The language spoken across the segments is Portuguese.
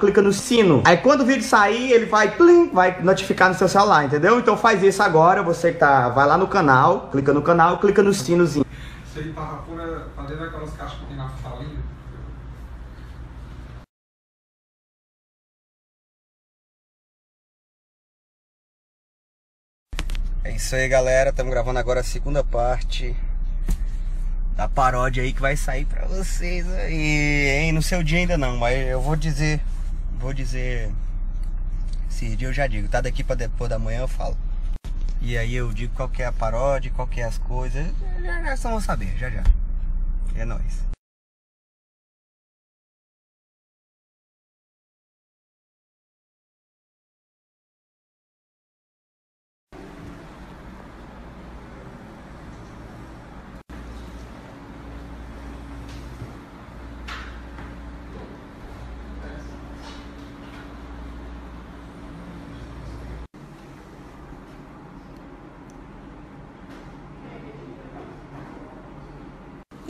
clica no sino. Aí quando o vídeo sair, ele vai, plim, vai notificar no seu celular, entendeu? Então faz isso agora, você que tá, vai lá no canal, clica no canal, clica no sinozinho. Isso aí tava pura, tá dentro daquelas caixas que tem na falinha. É isso aí, galera. Estamos gravando agora a segunda parte da paródia aí que vai sair pra vocês aí. Hein? No seu dia ainda não, mas eu vou dizer. Vou dizer. Dia eu já digo, tá? Daqui pra depois da manhã eu falo. E aí eu digo qual que é a paródia, qual que é as coisas. Já já só vão saber, já já. É nóis.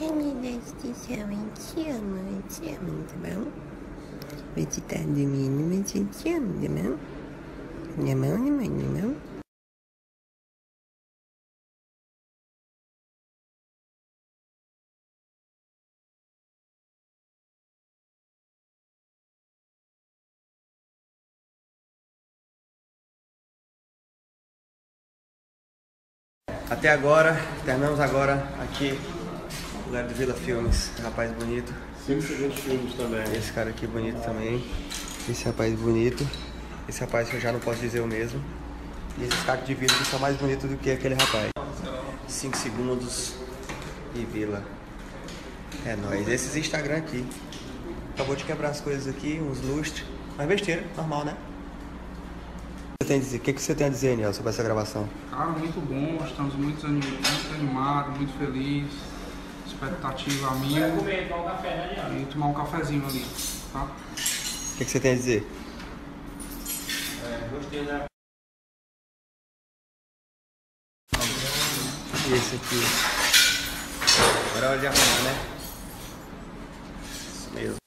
Do céu, eu te eu te amo, tá bom? Você tá dormindo, mas eu te amo, tá bom? Na mão, na mão, na mão. Até agora, terminamos agora aqui lugar do Vila Filmes. Rapaz bonito. 5 segundos filmes também. Esse cara aqui bonito também. Esse rapaz bonito. Esse rapaz que eu já não posso dizer o mesmo. E esses cacos de vidro que são mais bonitos do que aquele rapaz. 5 segundos e Vila. É nóis. Esses Instagram aqui. Acabou de quebrar as coisas aqui, uns lustres. Mas besteira, normal, né? O que você tem a dizer? O que que você tem a dizer, Niel, sobre essa gravação? Cara, muito bom, estamos muito, anim muito animados, muito felizes. Expectativa minha. E tomar um cafezinho ali, tá? O que que você tem a dizer? E esse aqui? Agora é hora de arrumar, né? Isso mesmo.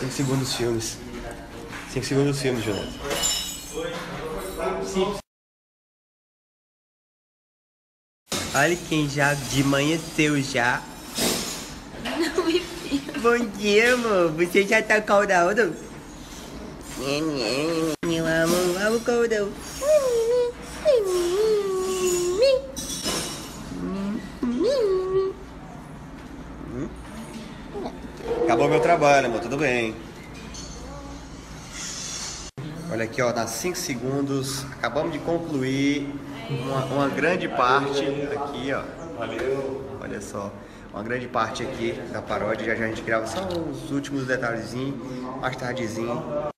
5 segundos filmes. 5 segundos filmes, Jonathan. Olha quem já de manhã seu já. Não me. Bom dia, amor. Você já tá caudado? Eu amo, amo caudão. Acabou meu trabalho, amor. Tudo bem. Olha aqui, ó, nas 5 segundos, acabamos de concluir uma, uma grande parte aqui, ó. Valeu. Olha só, uma grande parte aqui da paródia. Já já a gente grava só os últimos detalhezinhos, mais tardezinho.